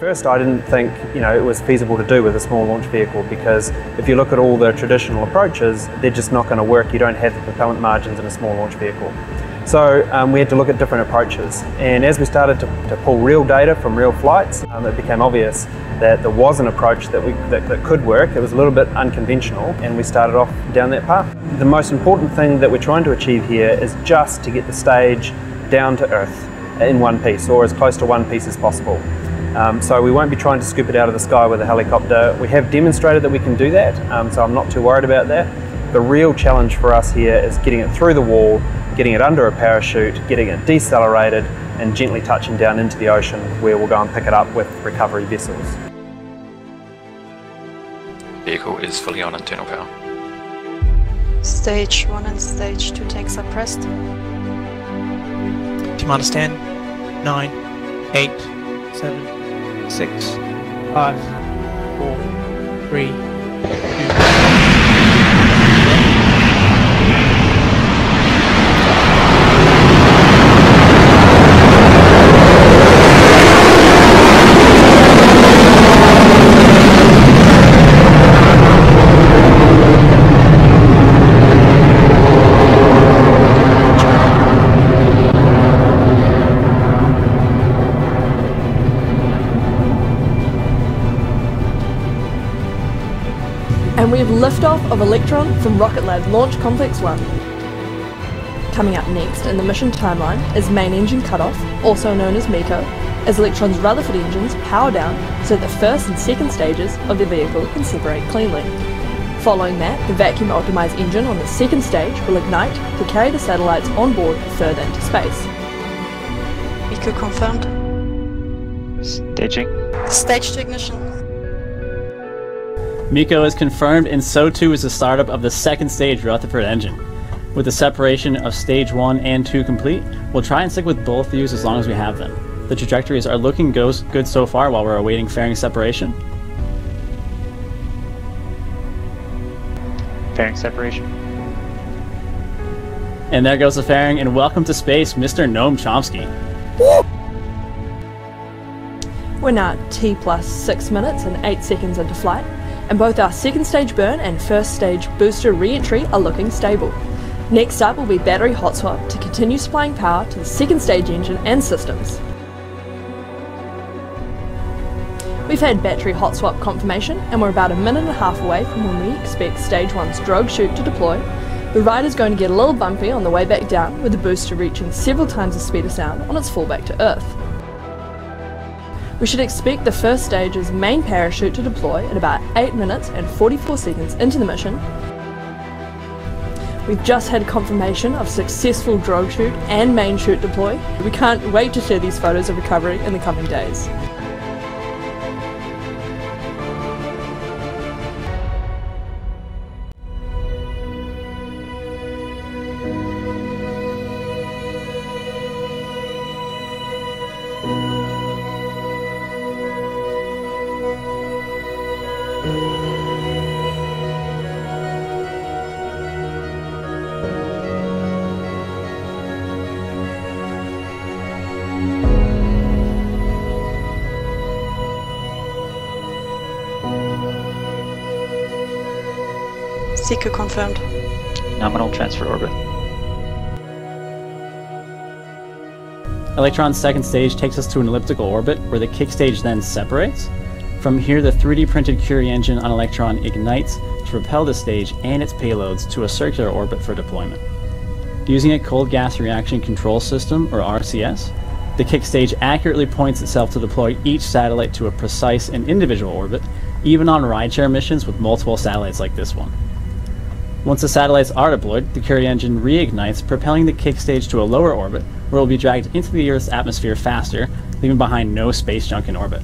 First, I didn't think you know it was feasible to do with a small launch vehicle because if you look at all the traditional approaches, they're just not going to work. You don't have the propellant margins in a small launch vehicle. So um, we had to look at different approaches. And as we started to, to pull real data from real flights, um, it became obvious that there was an approach that, we, that, that could work. It was a little bit unconventional, and we started off down that path. The most important thing that we're trying to achieve here is just to get the stage down to earth in one piece, or as close to one piece as possible. Um, so we won't be trying to scoop it out of the sky with a helicopter. We have demonstrated that we can do that, um, so I'm not too worried about that. The real challenge for us here is getting it through the wall, getting it under a parachute, getting it decelerated, and gently touching down into the ocean where we'll go and pick it up with recovery vessels. Vehicle is fully on internal power. Stage 1 and stage 2 tanks are pressed. Team understand? 9, 8, 7, 6, 5, 4, 3, 2, liftoff of Electron from Rocket Lab Launch Complex 1. Coming up next in the mission timeline is main engine cutoff, also known as MECO, as Electron's Rutherford engines power down so that the first and second stages of the vehicle can separate cleanly. Following that, the vacuum optimized engine on the second stage will ignite to carry the satellites on board further into space. MECO confirmed. Staging. Stage to ignition. MECO is confirmed, and so too is the startup of the second stage Rutherford engine. With the separation of stage 1 and 2 complete, we'll try and stick with both views as long as we have them. The trajectories are looking good so far while we're awaiting fairing separation. Fairing separation. And there goes the fairing, and welcome to space, Mr. Gnome Chompski. We're now T plus 6 minutes and 8 seconds into flight, and both our second stage burn and first stage booster re-entry are looking stable. Next up will be battery hot swap to continue supplying power to the second stage engine and systems. We've had battery hot swap confirmation and we're about a minute and a half away from when we expect stage 1's drogue chute to deploy. The ride is going to get a little bumpy on the way back down with the booster reaching several times the speed of sound on its fall back to Earth. We should expect the first stage's main parachute to deploy at about 8 minutes and 44 seconds into the mission. We've just had confirmation of successful drogue chute and main chute deploy. We can't wait to share these photos of recovery in the coming days. SECO confirmed. Nominal transfer orbit. Electron's second stage takes us to an elliptical orbit where the kick stage then separates. From here, the 3D printed Curie engine on Electron ignites to propel the stage and its payloads to a circular orbit for deployment. Using a cold gas reaction control system, or RCS, the kick stage accurately points itself to deploy each satellite to a precise and individual orbit, even on rideshare missions with multiple satellites like this one. Once the satellites are deployed, the Curie engine reignites, propelling the kick stage to a lower orbit, where it will be dragged into the Earth's atmosphere faster, leaving behind no space junk in orbit.